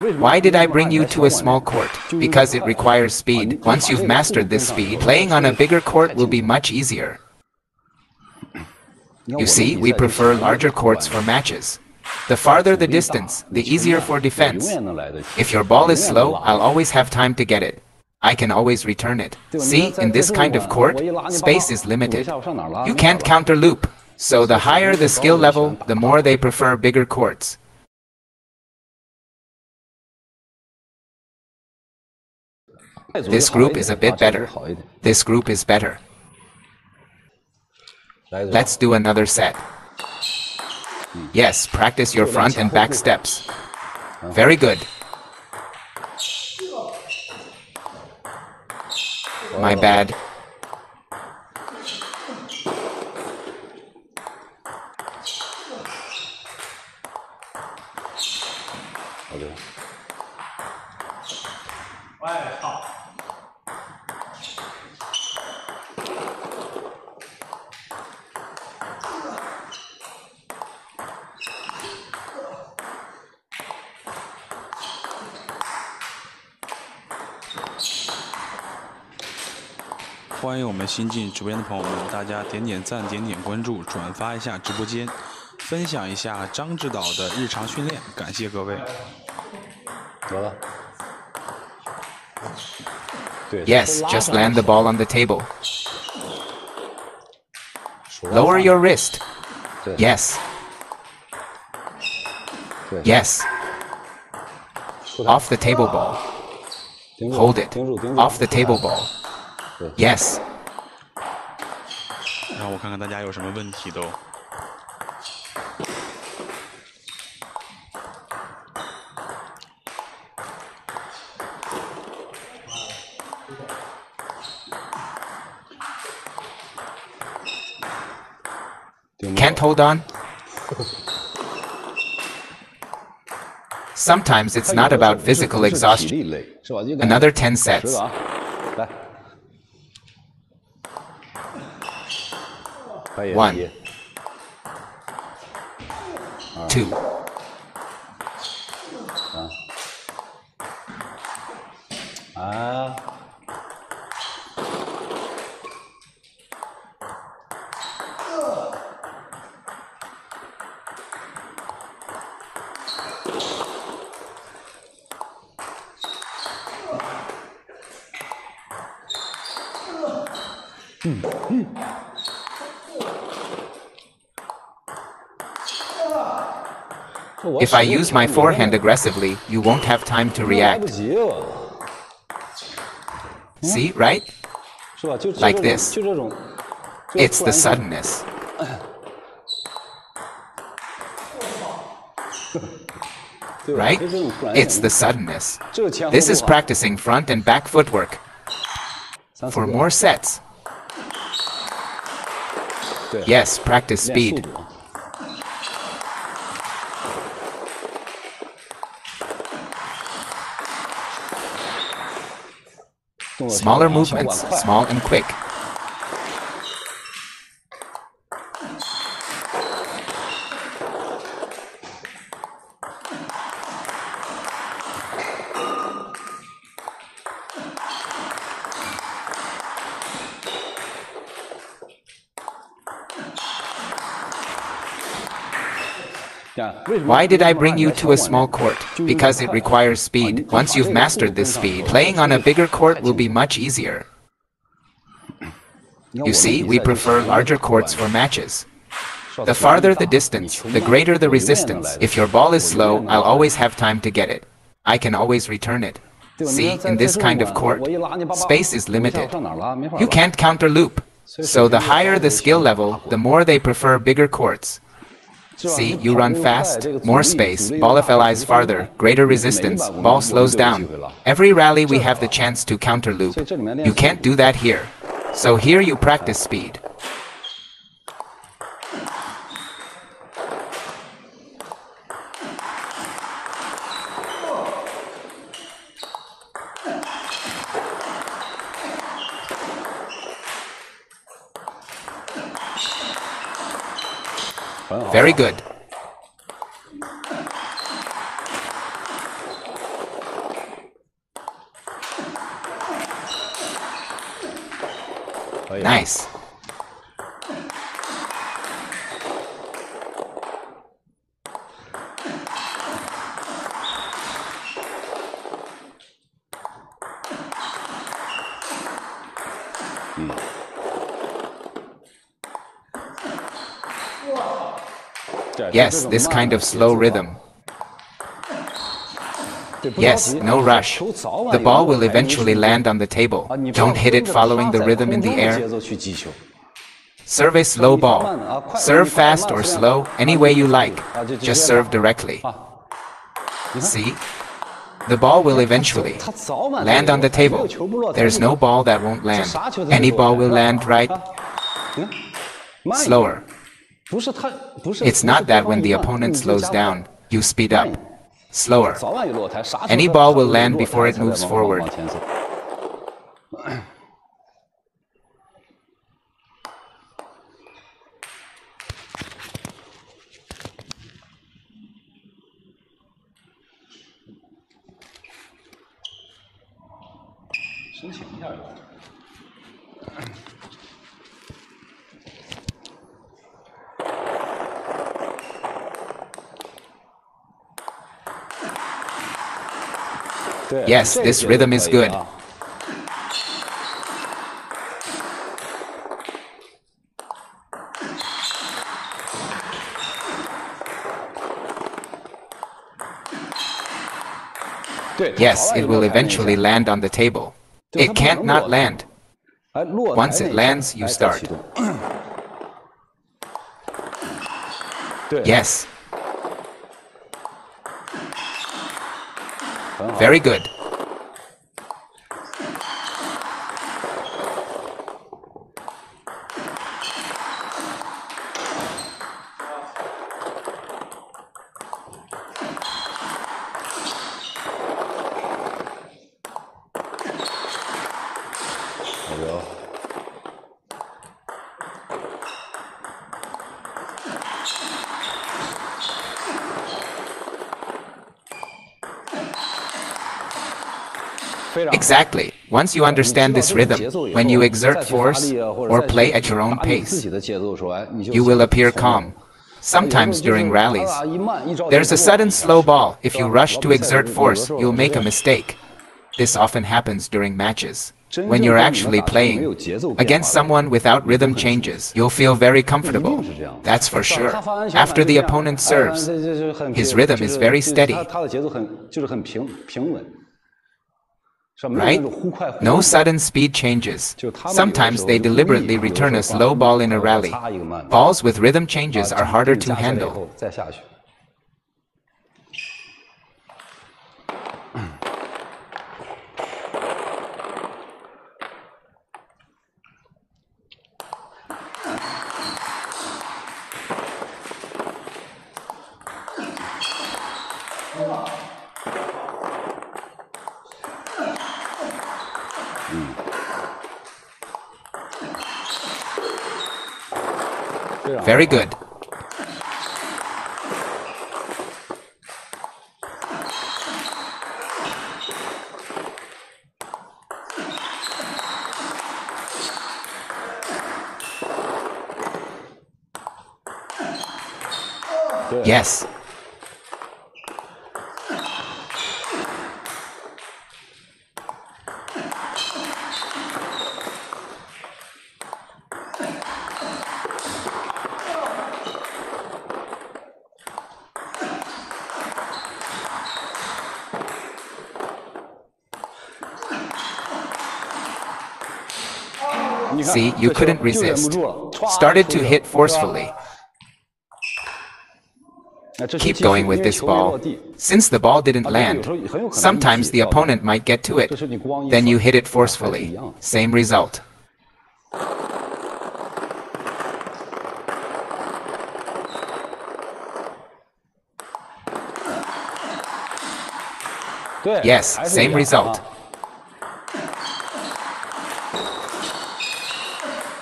Why did I bring you to a small court? Because it requires speed. Once you've mastered this speed, playing on a bigger court will be much easier. You see, we prefer larger courts for matches. The farther the distance, the easier for defense. If your ball is slow, I'll always have time to get it. I can always return it. See, in this kind of court, space is limited. You can't counter loop. So the higher the skill level, the more they prefer bigger courts. This group is a bit better. This group is better. Let's do another set. Yes, practice your front and back steps. Very good. My bad. 欢迎我们新进直播间的朋友们，大家点点赞、点点关注、转发一下直播间，分享一下张指导的日常训练，感谢各位。得了。Yes, just land the ball on the table. Lower your wrist. Yes. Yes. Off the table ball. Hold it. Off the table ball. Yes. 让我看看大家有什么问题都。Can't hold on? Sometimes it's not about physical exhaustion. Another 10 sets. One. Two. Ah. If I use my forehand aggressively, you won't have time to react. See, right? Like this. It's the suddenness. Right? It's the suddenness. This is practicing front and back footwork. For more sets. Yes, practice speed. Smaller movements, small and quick. Why did I bring you to a small court? Because it requires speed. Once you've mastered this speed, playing on a bigger court will be much easier. You see, we prefer larger courts for matches. The farther the distance, the greater the resistance. If your ball is slow, I'll always have time to get it. I can always return it. See, in this kind of court, space is limited. You can't counter loop. So the higher the skill level, the more they prefer bigger courts. See, you run fast, more space, ball FLIs farther, greater resistance, ball slows down. Every rally we have the chance to counter loop. You can't do that here. So here you practice speed. Very good. Oh, yeah. Nice. Yes, this kind of slow rhythm. Yes, no rush. The ball will eventually land on the table. Don't hit it following the rhythm in the air. Serve a slow ball. Serve fast or slow, any way you like. Just serve directly. See? The ball will eventually land on the table. There's no ball that won't land. Any ball will land right. Slower. It's not that when the opponent slows down, you speed up. Slower. Any ball will land before it moves forward. Yes, this rhythm is good. Yes, it will eventually land on the table. It can't not land. Once it lands, you start. Yes, very good. There we go. Exactly. Once you understand this rhythm, when you exert force or play at your own pace, you will appear calm. Sometimes during rallies, there's a sudden slow ball. If you rush to exert force, you'll make a mistake. This often happens during matches. When you're actually playing against someone without rhythm changes, you'll feel very comfortable. That's for sure. After the opponent serves, his rhythm is very steady right? No sudden speed changes. Sometimes they deliberately return a slow ball in a rally. Balls with rhythm changes are harder to handle. Very good. Yes. See, you couldn't resist. Started to hit forcefully. Keep going with this ball. Since the ball didn't land, sometimes the opponent might get to it. Then you hit it forcefully. Same result. Yes, same result.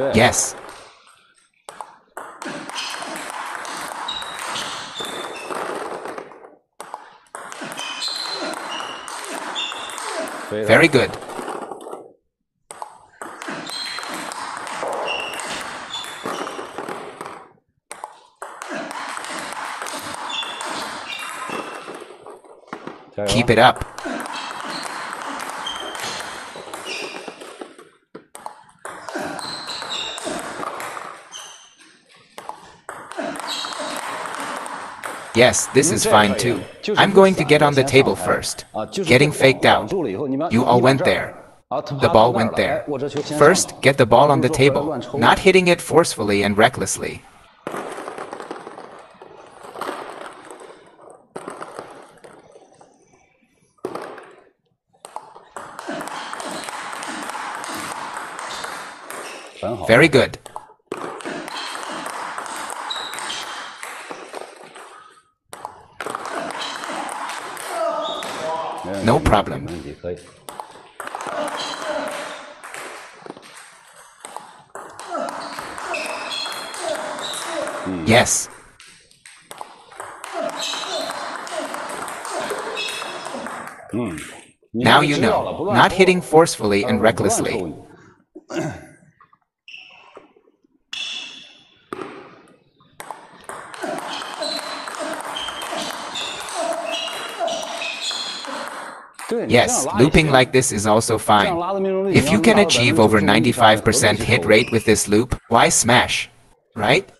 Yes. Very good. Keep it up. Yes, this is fine too. I'm going to get on the table first. Getting faked out. You all went there. The ball went there. First, get the ball on the table, not hitting it forcefully and recklessly. Very good. No problem. Yes. Hmm. Now you know, not hitting forcefully and recklessly. Yes, looping like this is also fine. If you can achieve over 95% hit rate with this loop, why smash? Right?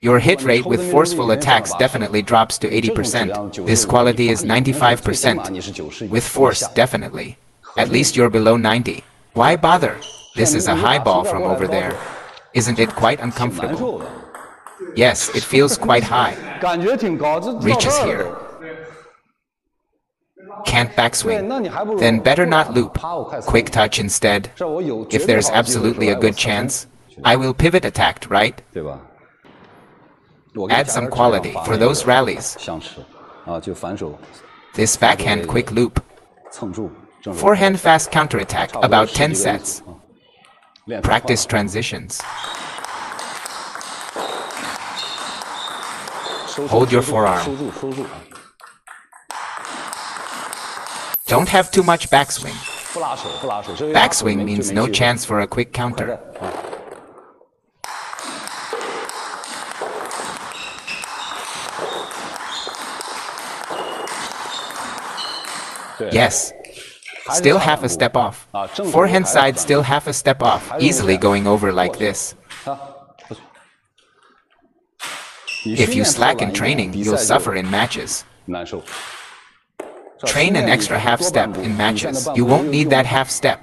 Your hit rate with forceful attacks definitely drops to 80%. This quality is 95%. With force, definitely. At least you're below 90. Why bother? This is a high ball from over there. Isn't it quite uncomfortable? Yes, it feels quite high. Reaches here can't backswing, then better not loop, quick touch instead. If there's absolutely a good chance, I will pivot attacked, right? Add some quality for those rallies. This backhand quick loop. Forehand fast counterattack, about 10 sets. Practice transitions. Hold your forearm. Don't have too much backswing. Backswing means no chance for a quick counter. Yes. Still half a step off. Forehand side still half a step off, easily going over like this. If you slack in training, you'll suffer in matches. 难受。 Train an extra half step in matches. You won't need that half step.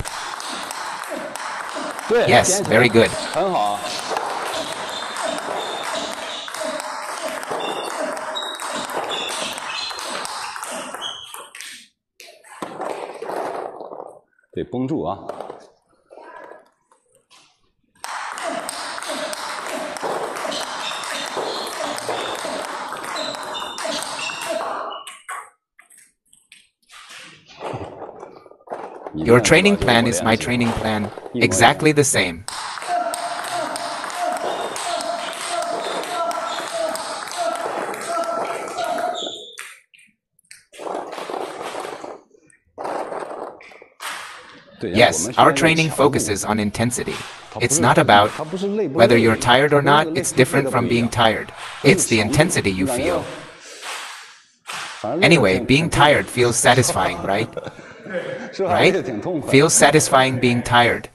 对 Yes, very good. 很好啊。得绷住啊！ Your training plan is my training plan. Exactly the same. Yes, our training focuses on intensity. It's not about whether you're tired or not, it's different from being tired. It's the intensity you feel. Anyway, being tired feels satisfying, right? right? Feels satisfying being tired.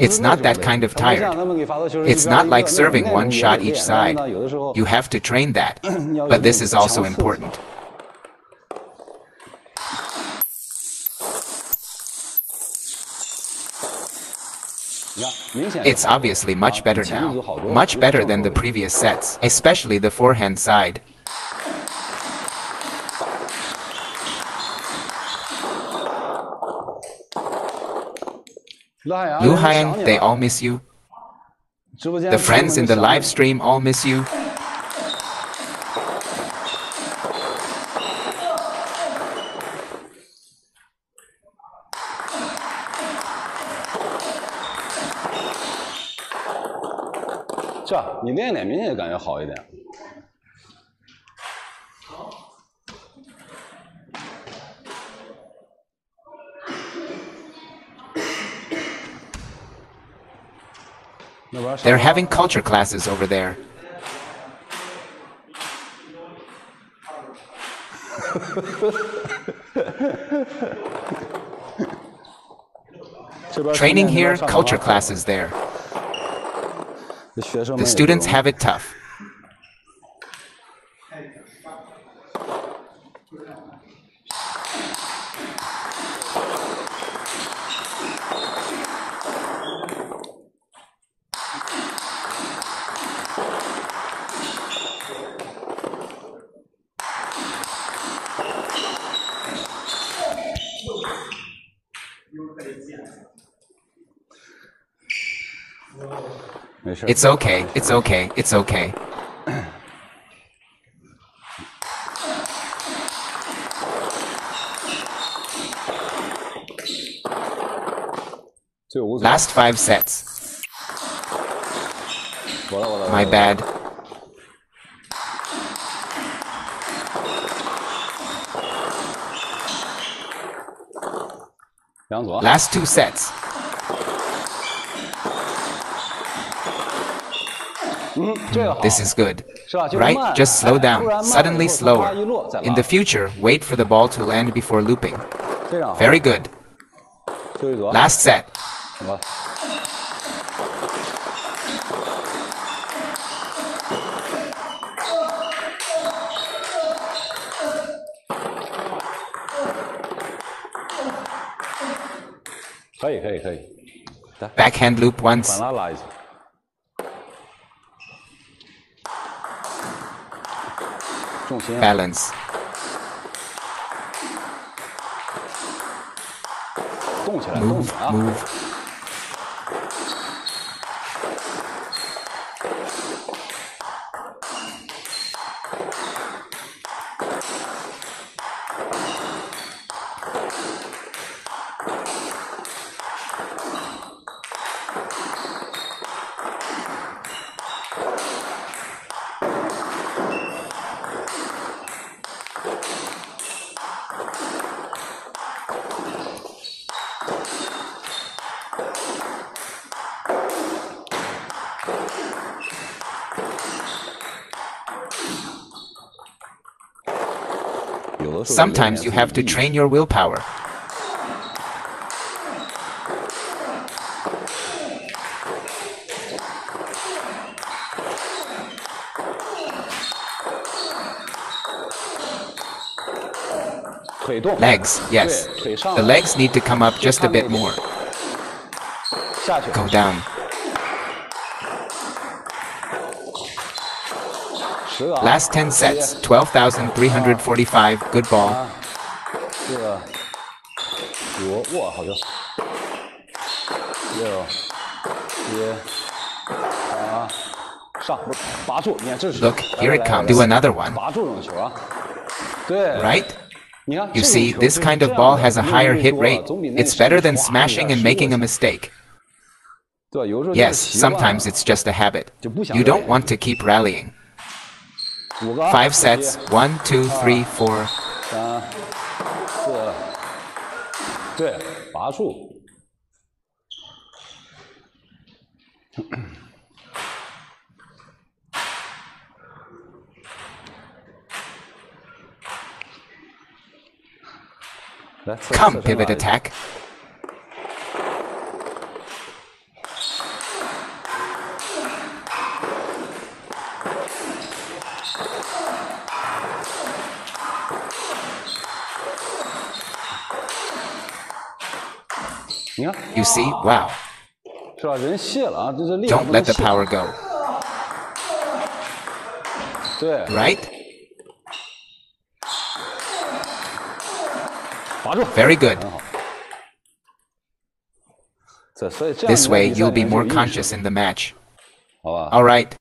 It's not that kind of tired. It's not like serving one shot each side. You have to train that. But this is also important. It's obviously much better now. Much better than the previous sets, especially the forehand side. Liu they all miss you. The friends in the live stream all miss you. You They're having culture classes over there. Training here, culture classes there. The students have it tough. It's okay, it's okay, it's okay. Last five sets. My bad. Last two sets. This is good. Right? Just slow down. Suddenly slower. In the future, wait for the ball to land before looping. Very good. Last set. Backhand loop once. Balance. Move, move. Sometimes you have to train your willpower. Legs, yes. The legs need to come up just a bit more. Go down. Last 10 sets, 12,345, good ball. Look, here it comes. Do another one. Right? You see, this kind of ball has a higher hit rate. It's better than smashing and making a mistake. Yes, sometimes it's just a habit. You don't want to keep rallying. Five sets. One, two, three, four. Come, pivot attack. You see? Wow. Don't let the power go. Right? Very good. This way, you'll be more conscious in the match. All right.